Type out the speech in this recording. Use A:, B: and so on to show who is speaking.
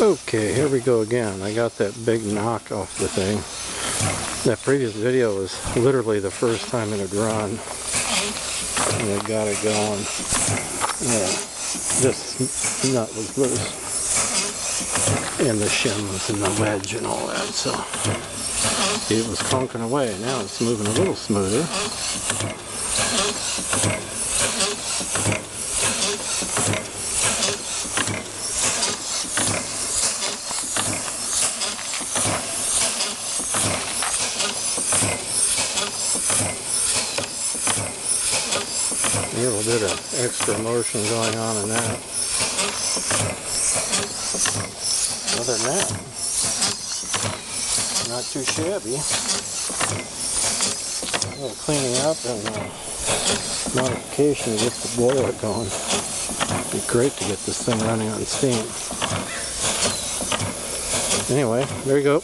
A: Okay, here we go again. I got that big knock off the thing. That previous video was literally the first time it had run. And I got it going. Yeah, this nut was loose. And the shims and the wedge and all that, so it was clunking away. Now it's moving a little smoother. A little bit of extra motion going on in that. Other than that, not too shabby. A little cleaning up and uh, modification to get the boiler going. Be great to get this thing running on steam. Anyway, there you go.